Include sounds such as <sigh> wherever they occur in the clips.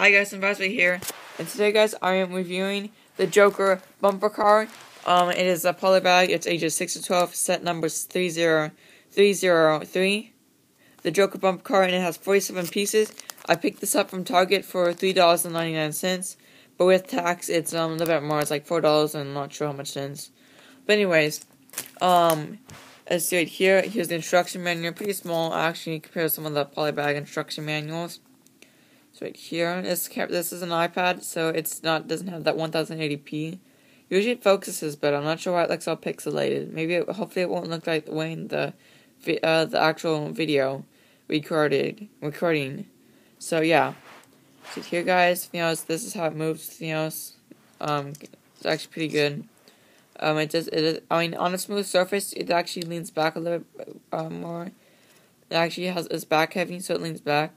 Hi guys, I'm here, and today guys, I am reviewing the Joker bumper car. Um, it is a polybag, it's ages 6 to 12, set numbers 30303. The Joker bumper car, and it has 47 pieces. I picked this up from Target for $3.99, but with tax, it's um, a little bit more, it's like $4, and I'm not sure how much cents. But anyways, um, see it here, here's the instruction manual, pretty small, actually, compared to some of the polybag instruction manuals. So right here, this this is an iPad, so it's not doesn't have that 1080p. Usually it focuses, but I'm not sure why it looks all pixelated. Maybe it, hopefully it won't look like the way in the uh, the actual video recorded recording. So yeah, so here guys, you know this is how it moves. You know, um, it's actually pretty good. Um, it does it. I mean, on a smooth surface, it actually leans back a little bit uh, more. It actually has it's back heavy, so it leans back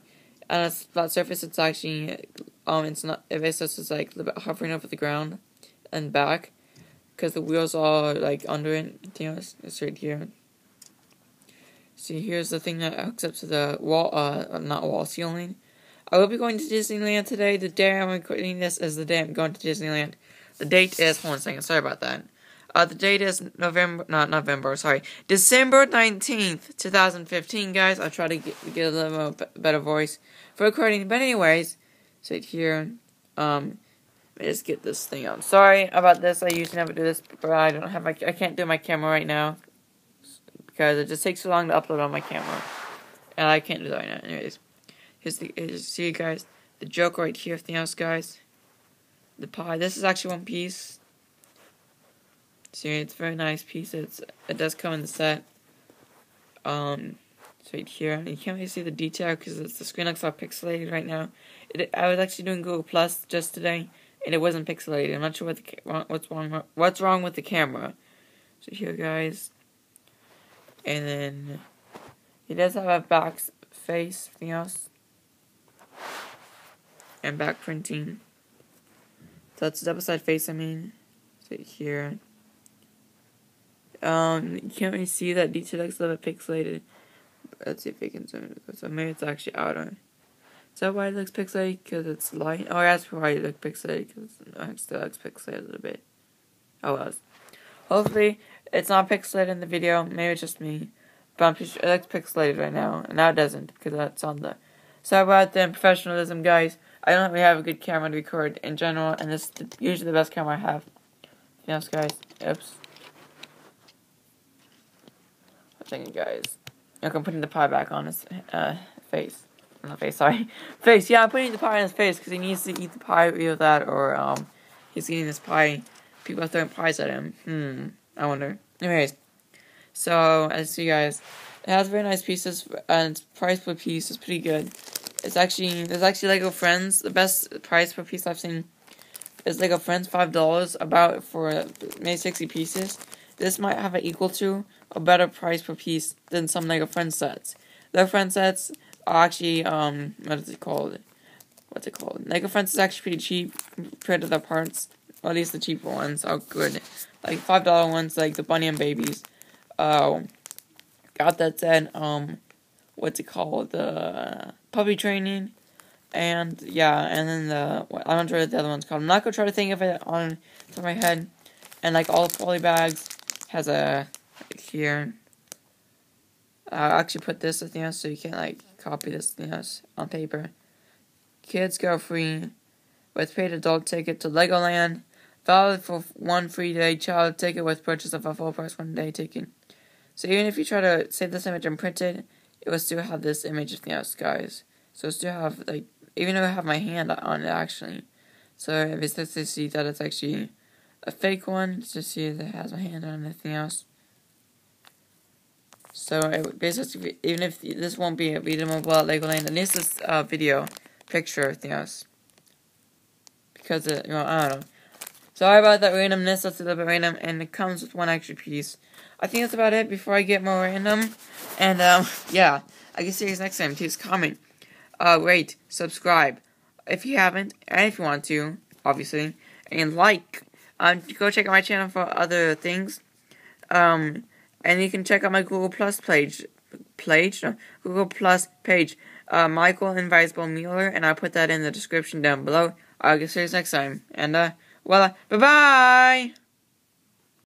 on a flat surface, it's actually um, it's not. If it's like hovering over the ground and back, because the wheels are like under it. You know, it's, it's right here. See, here's the thing that hooks up to the wall. Uh, not wall ceiling. I will be going to Disneyland today. The day I'm recording this is the day I'm going to Disneyland. The date is hold on second. Sorry about that. Uh, the date is November, not November, sorry, December 19th, 2015, guys. I'll try to get, get a little better voice for recording. But anyways, sit here, um, let me just get this thing on. Sorry about this, I usually never do this, but I don't have my, I can't do my camera right now, because it just takes so long to upload on my camera, and I can't do that right now. Anyways, here's the, here's, see you guys, the joke right here, everything else, guys. The pie, this is actually one piece, See, it's a very nice piece. It's it does come in the set. Um, right here. You can't really see the detail because it's the screen looks all pixelated right now. It, I was actually doing Google Plus just today, and it wasn't pixelated. I'm not sure what the, what's wrong what's wrong with the camera. So here, guys, and then he does have a back face, everything else, and back printing. So that's the double side face. I mean, right here. Um, you can't really see that detail looks a little bit pixelated. Let's see if we can zoom it. So maybe it's actually out on. Is that why it looks pixelated? Because it's light. Oh, that's why it looks pixelated. Because it still looks pixelated a little bit. Oh well. Hopefully, it's not pixelated in the video. Maybe it's just me. But I'm pretty sure it looks pixelated right now. And now it doesn't. Because that's on the. Sorry about the professionalism, guys. I don't really have a good camera to record in general. And this is usually the best camera I have. Yes, guys. Oops. Thank you guys. Look, I'm putting the pie back on his uh, face. Not face, sorry. <laughs> face, yeah, I'm putting the pie on his face because he needs to eat the pie with that or um, he's eating this pie. People are throwing pies at him. Hmm, I wonder. Anyways, so as you guys, it has very nice pieces and price per piece is pretty good. It's actually, there's actually Lego Friends. The best price per piece I've seen is Lego Friends, $5 about for maybe 60 pieces. This might have an equal to a better price per piece than some Lego Friends sets. Lego Friends sets are actually, um, what is it called? What's it called? Lego Friends is actually pretty cheap compared to the parts. Or at least the cheaper ones are good. Like $5 ones, like the Bunny and Babies. Uh, got that set, um, what's it called? The puppy training. And, yeah, and then the, I'm not sure what the other one's called. I'm not gonna try to think of it on top of my head. And, like, all the poly bags has a here. I'll actually put this with you so you can like copy this you know, on paper. Kids go free with paid adult ticket to Legoland. Valid for one free day child ticket with purchase of a full price one day ticket. So even if you try to save this image and print it, it will still have this image of the you guys. So still have like even though I have my hand on it actually. So if it's just to see that it's actually a fake one, to see that it has my hand on anything else. So basically, even if this won't be a readable at Legoland, at least this uh, video picture everything else. Because it, you know, I don't know. Sorry about that randomness, that's a little bit random, and it comes with one extra piece. I think that's about it before I get more random. And, um, <laughs> yeah, I can see you guys next time. Please comment, uh, rate, subscribe, if you haven't, and if you want to, obviously, and like. Um, go check out my channel for other things. Um, and you can check out my Google Plus page, page, no, Google Plus page. uh, Michael Invizabel Mueller, and I'll put that in the description down below. I'll get you next time. And, uh, well, bye bye!